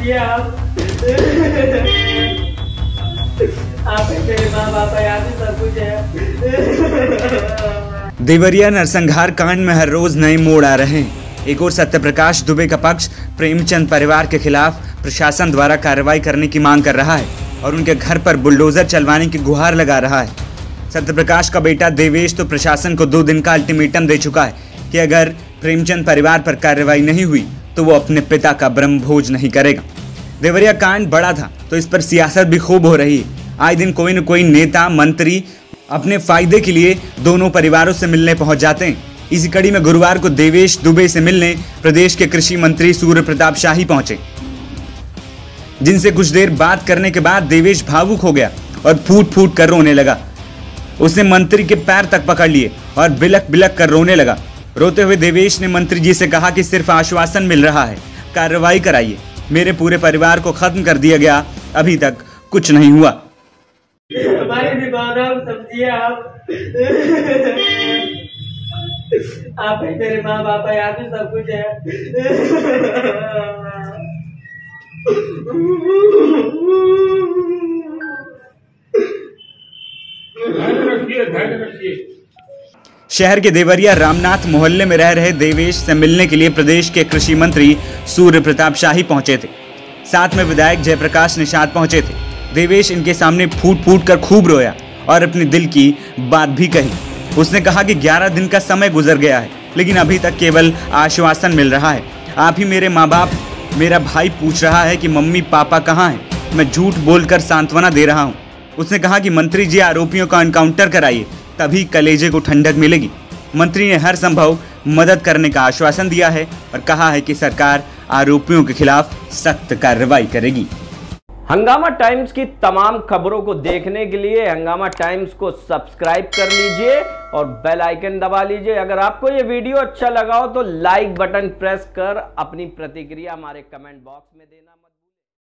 देवरिया नरसंहार कांड में हर रोज नए मोड़ आ रहे हैं। एक ओर सत्यप्रकाश दुबे का पक्ष प्रेमचंद परिवार के खिलाफ प्रशासन द्वारा कार्रवाई करने की मांग कर रहा है और उनके घर पर बुलडोजर चलवाने की गुहार लगा रहा है। सत्यप्रकाश का बेटा देवेश तो प्रशासन को दो दिन का अल्टीमेटम दे चुका है कि अगर प्रेमचंद परिवार पर कार्रवाई नहीं हुई तो वो अपने पिता का ब्रह्मभोज नहीं करेगा। देवरिया कांड बड़ा था तो इस पर सियासत भी खूब हो रही। है आए दिन कोई न कोई नेता, मंत्री अपने फ़ायदे के लिए दोनों परिवारों से मिलने पहुँच जाते हैं। इसी कड़ी में गुरुवार को देवेश दुबे से मिलने प्रदेश के कृषि मंत्री सूर्य प्रताप शाही पहुँचे। जिनसे कुछ देर बात करने के बाद देवेश भावुक हो गया और फूट फूट कर रोने लगा। उसने मंत्री के पैर तक पकड़ लिए और बिलक बिलक कर रोने लगा। रोते हुए देवेश ने मंत्री जी से कहा कि सिर्फ़ आश्वासन मिल रहा है। कार्रवाई कराइए। मेरे पूरे परिवार को खत्म कर दिया गया। अभी तक कुछ नहीं हुआ। हमारी दीवाना समझिए आप। आप ही मेरे माँ बाप है आप ही सब कुछ है। धैर्य रखिए धैर्य रखिए। शहर के देवरिया रामनाथ मोहल्ले में रह रहे देवेश से मिलने के लिए प्रदेश के कृषि मंत्री सूर्य प्रताप शाही पहुँचे थे। साथ में विधायक जयप्रकाश निषाद पहुँचे थे। देवेश इनके सामने फूट फूट कर खूब रोया और अपने दिल की बात भी कही। उसने कहा कि 11 दिन का समय गुजर गया है, लेकिन अभी तक केवल आश्वासन मिल रहा है। आप ही मेरे माँ बाप मेरा भाई पूछ रहा है कि मम्मी, पापा कहाँ हैं? मैं झूठ बोलकर सांत्वना दे रहा हूँ। उसने कहा कि मंत्री जी, आरोपियों का एनकाउंटर कराइए। तभी कलेजे को ठंडक मिलेगी। मंत्री ने हर संभव मदद करने का आश्वासन दिया है और कहा है कि सरकार आरोपियों के खिलाफ सख्त कार्रवाई करेगी। हंगामा टाइम्स की तमाम खबरों को देखने के लिए हंगामा टाइम्स को सब्सक्राइब कर लीजिए और बेल आइकन दबा लीजिए। अगर आपको ये वीडियो अच्छा लगा हो तो लाइक बटन प्रेस कर अपनी प्रतिक्रिया हमारे कमेंट बॉक्स में देना